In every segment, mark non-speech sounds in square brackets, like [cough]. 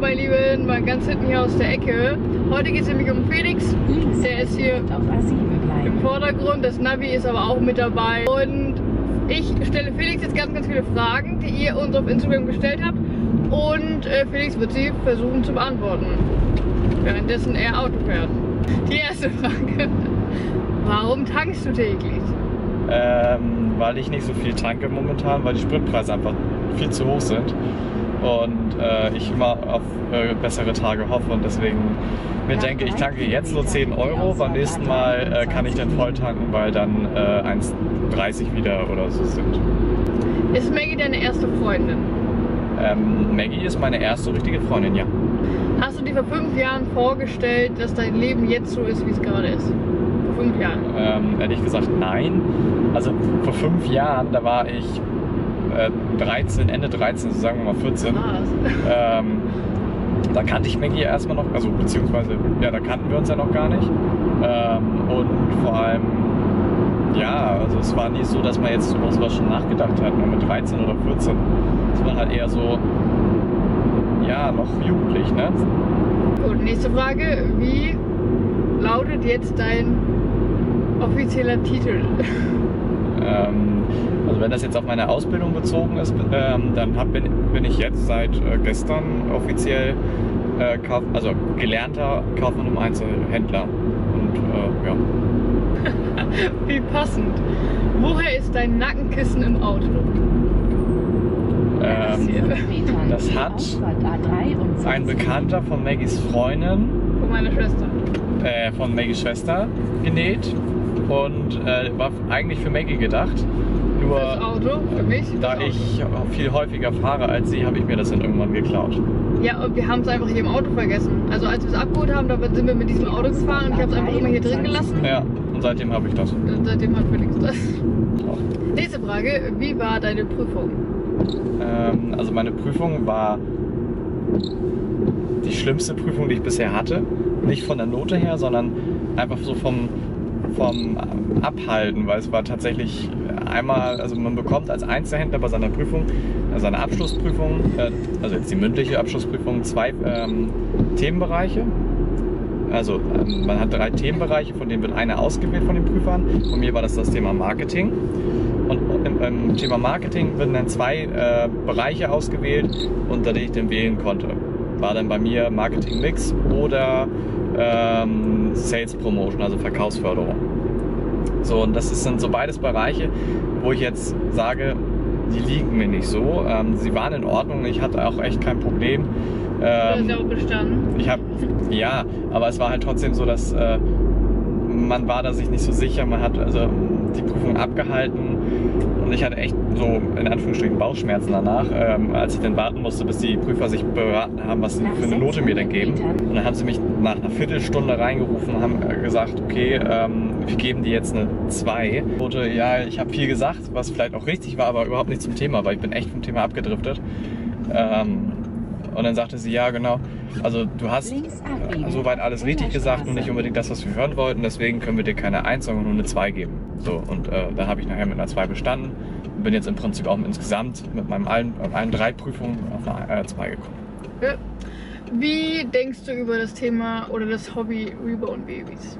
mein Lieben, mal ganz hinten hier aus der Ecke. Heute geht es nämlich um Felix. Der ist hier auf A7 bleiben. im Vordergrund, das Navi ist aber auch mit dabei. Und ich stelle Felix jetzt ganz, ganz viele Fragen, die ihr uns auf Instagram gestellt habt. Und äh, Felix wird sie versuchen zu beantworten, währenddessen er Auto fährt. Die erste Frage. Warum tankst du täglich? Ähm, weil ich nicht so viel tanke momentan, weil die Spritpreise einfach viel zu hoch sind. Und äh, ich immer auf äh, bessere Tage hoffe und deswegen mir denke, ich tanke jetzt so 10 Euro, beim nächsten Mal äh, kann ich dann voll tanken, weil dann äh, 1,30 wieder oder so sind. Ist Maggie deine erste Freundin? Ähm, Maggie ist meine erste richtige Freundin, ja. Hast du dir vor fünf Jahren vorgestellt, dass dein Leben jetzt so ist, wie es gerade ist? Vor fünf Jahren. Ähm, ehrlich gesagt, nein. Also vor fünf Jahren, da war ich äh, 13, Ende 13, so sagen wir mal 14. Was? Ähm, da kannte ich Maggie erstmal noch, also beziehungsweise, ja, da kannten wir uns ja noch gar nicht. Ähm, und vor allem, ja, also es war nie so, dass man jetzt über sowas schon nachgedacht hat, nur mit 13 oder 14. Es war halt eher so, ja, noch jugendlich, ne? Gut, nächste Frage. Wie lautet jetzt dein offizieller Titel? [laughs] Ähm, also wenn das jetzt auf meine Ausbildung bezogen ist, ähm, dann hab, bin, bin ich jetzt seit äh, gestern offiziell äh, also gelernter Kaufmann im Einzelhändler. Und äh, ja. [laughs] Wie passend. Woher ist dein Nackenkissen im Auto? Ähm, das hat Ausfahrt A63. ein Bekannter von Maggies Freundin, Von meiner Schwester. äh, von Maggies Schwester genäht und äh, war eigentlich für Maggie gedacht. Nur Das Auto, für mich. da das Auto. ich viel häufiger fahre als sie, habe ich mir das dann irgendwann geklaut. Ja, und wir haben es einfach hier im Auto vergessen. Also als wir es abgeholt haben, da sind wir mit diesem Auto gefahren und ich habe es einfach immer hier drin gelassen. Ja, und seitdem habe ich das. Und seitdem hat Felix das. Nächste Frage. Wie war deine Prüfung? Ähm, also meine Prüfung war die schlimmste Prüfung, die ich bisher hatte. Nicht von der Note her, sondern einfach so vom, vom Abhalten, weil es war tatsächlich einmal, also man bekommt als Einzelhändler bei seiner Prüfung, äh, seiner Abschlussprüfung, äh, also jetzt die mündliche Abschlussprüfung, zwei ähm, Themenbereiche. Also ähm, man hat drei Themenbereiche, von denen wird einer ausgewählt von den Prüfern. Von mir war das das Thema Marketing. Und im, Thema Marketing werden dann zwei äh, Bereiche ausgewählt, unter denen ich dann wählen konnte. War dann bei mir Marketing Mix oder ähm, Sales Promotion, also Verkaufsförderung. So, und das ist- sind so beides Bereiche, wo ich jetzt sage, die liegen mir nicht so. Ähm, sie waren in Ordnung, ich hatte auch echt kein Problem. Du hast Ähm, ja auch bestanden. ich habe, ja, aber es war halt trotzdem so, dass äh, man war da sich nicht so sicher. Man hat also die Prüfung abgehalten und ich hatte echt so in Anführungsstrichen Bauchschmerzen danach, ähm, als ich dann warten musste, bis die Prüfer sich beraten haben, was sie für eine Note mir dann geben. Und dann haben sie mich nach einer Viertelstunde reingerufen und haben gesagt, okay, ähm, wir geben dir jetzt eine 2. Note, ja, ich habe viel gesagt, was vielleicht auch richtig war, aber überhaupt nicht zum Thema, weil ich bin echt vom Thema abgedriftet. Ähm, und dann sagte sie, ja genau, also du hast soweit alles richtig gesagt und nicht unbedingt das, was wir hören wollten. Deswegen können wir dir keine 1, sondern nur eine 2 geben. So, und äh, dann habe ich nachher mit einer 2 bestanden und bin jetzt im Prinzip auch insgesamt mit meinen allen, allen drei Prüfungen auf eine äh, 2 gekommen. Ja. Wie denkst du über das Thema oder das Hobby Reborn Babys?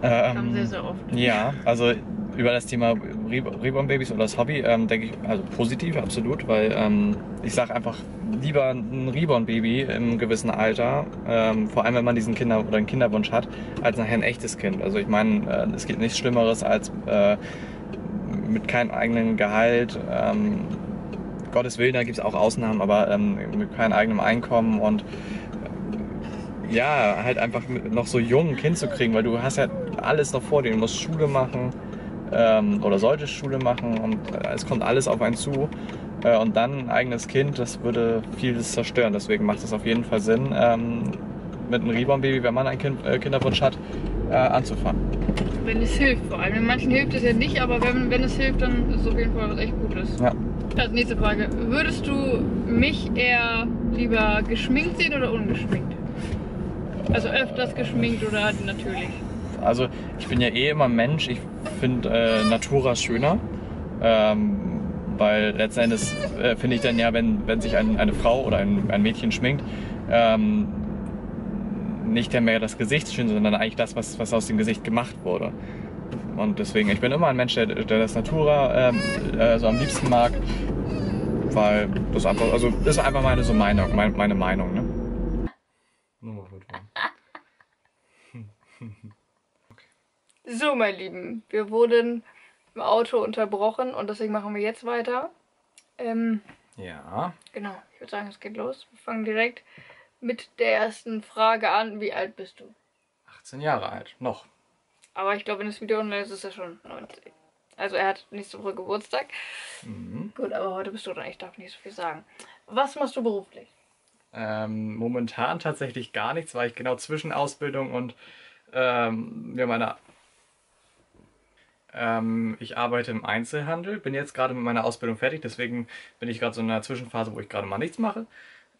Kam Ähm, sehr, sehr oft. Ja, also über das Thema Re- Reborn Babys oder das Hobby ähm, denke ich, also positiv, absolut, weil ähm, ich sage einfach lieber ein Reborn Baby im gewissen Alter, ähm, vor allem wenn man diesen Kinder oder einen Kinderwunsch hat, als nachher ein echtes Kind. Also ich meine, äh, es gibt nichts Schlimmeres als äh, mit keinem eigenen Gehalt. Ähm, Gottes Willen, da gibt es auch Ausnahmen, aber ähm, mit keinem eigenen Einkommen und äh, ja, halt einfach noch so jung ein Kind zu kriegen, weil du hast ja alles noch vor dir. Du musst Schule machen ähm, oder solltest Schule machen und äh, es kommt alles auf einen zu. Äh, und dann ein eigenes Kind, das würde vieles zerstören. Deswegen macht es auf jeden Fall Sinn, ähm, mit einem Reborn-Baby, wenn man einen kind, äh, Kinderwunsch hat, äh, anzufangen. Wenn es hilft, vor allem. Manchen hilft es ja nicht, aber wenn, wenn es hilft, dann ist es auf jeden Fall was echt Gutes. Ja. Also nächste Frage. Würdest du mich eher lieber geschminkt sehen oder ungeschminkt? Also öfters geschminkt oder natürlich? Also ich bin ja eh immer Mensch, ich finde äh, Natura schöner. Ähm, weil letzten Endes äh, finde ich dann ja, wenn, wenn sich ein, eine Frau oder ein, ein Mädchen schminkt, ähm, nicht mehr das Gesicht schön, sondern eigentlich das, was, was aus dem Gesicht gemacht wurde. Und deswegen, ich bin immer ein Mensch, der, der das Natura ähm, äh, so am liebsten mag, weil das einfach, also das ist einfach meine so Meinung, meine, meine Meinung, ne? [laughs] So, mein Lieben, wir wurden im Auto unterbrochen und deswegen machen wir jetzt weiter. Ähm, Ja. genau, ich würde sagen, es geht los. Wir fangen direkt mit der ersten Frage an. Wie alt bist du? 18 Jahre alt, noch. Aber ich glaube, wenn das Video online ist, ist er schon 19. Also er hat nächste Woche Geburtstag. Mhm. Gut, aber heute bist du dran. Ich darf nicht so viel sagen. Was machst du beruflich? Ähm, momentan tatsächlich gar nichts, weil ich genau zwischen Ausbildung und ähm, ja, meiner. Ähm, ich arbeite im Einzelhandel, bin jetzt gerade mit meiner Ausbildung fertig, deswegen bin ich gerade so in einer Zwischenphase, wo ich gerade mal nichts mache.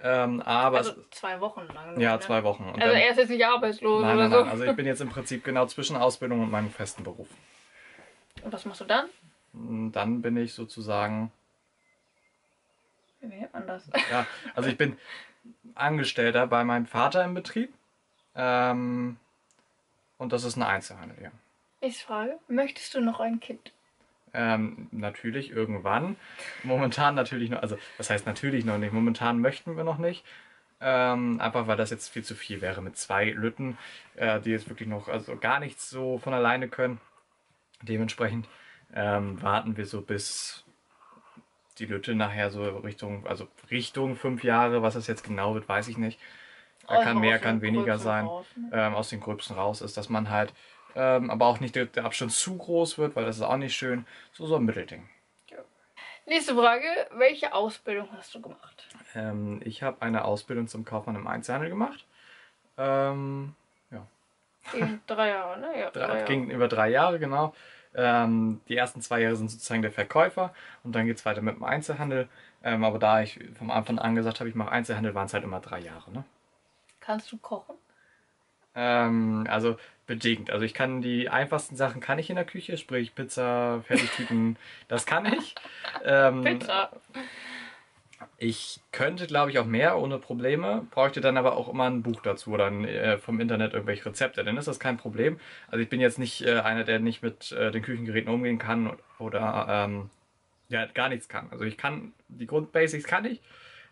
Ähm, aber Also zwei Wochen lang. nur, ja, ne? zwei Wochen. Und Also er ist jetzt nicht arbeitslos nein, oder nein, so. nein. Also ich bin jetzt im Prinzip genau zwischen Ausbildung und meinem festen Beruf. Und was machst du dann? Und dann bin ich sozusagen Wie nennt man das? Ja, also ich bin Angestellter bei meinem Vater im Betrieb. Ähm, und das ist ein Einzelhandel, ja. Nächste Frage. Möchtest du noch ein Kind? Ähm, natürlich irgendwann. Momentan natürlich noch, also das heißt natürlich noch nicht. Momentan möchten wir noch nicht. Ähm, einfach weil das jetzt viel zu viel wäre mit zwei Lütten, äh, die jetzt wirklich noch also gar nichts so von alleine können. Dementsprechend ähm, warten wir so bis die Lütte nachher so Richtung, also Richtung fünf Jahre, was das jetzt genau wird, weiß ich nicht. Er kann Also mehr, kann weniger Gröbsten sein. ne? Ähm, aus den Gröbsten raus ist, dass man halt ähm, aber auch nicht der, der Abstand zu groß wird, weil das ist auch nicht schön. So so ein Mittelding. Nächste Frage. Welche Ausbildung hast du gemacht? Ähm, ich habe eine Ausbildung zum Kaufmann im Einzelhandel gemacht. Ähm, In [laughs] drei Jahre, ne? Ja, drei, drei Jahre. ging über drei Jahre, genau. Ähm, die ersten zwei Jahre sind sozusagen der Verkäufer und dann geht es weiter mit dem Einzelhandel. Ähm, aber da ich vom Anfang an gesagt habe, ich mache Einzelhandel, waren es halt immer drei Jahre. Ne? Kannst du kochen? Ähm, also bedingt. Also ich kann die einfachsten Sachen kann ich in der Küche, sprich Pizza, Fertigtüten, [laughs] das kann ich. Ähm, Pizza. Ich könnte, glaube ich, auch mehr ohne Probleme, bräuchte dann aber auch immer ein Buch dazu oder ein, äh, vom Internet irgendwelche Rezepte. Dann ist das kein Problem. Also ich bin jetzt nicht äh, einer, der nicht mit äh, den Küchengeräten umgehen kann oder ähm, ja, gar nichts kann. Also ich kann, die Grundbasics kann ich.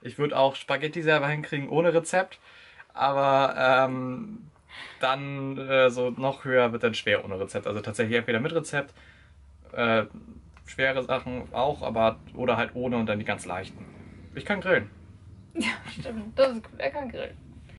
Ich würde auch Spaghetti selber hinkriegen ohne Rezept. Aber ähm, dann äh, so noch höher wird dann schwer ohne Rezept. Also tatsächlich entweder mit Rezept, äh, schwere Sachen auch, aber oder halt ohne und dann die ganz leichten. Ich kann grillen. Stimmt, das ist. Er kann grillen.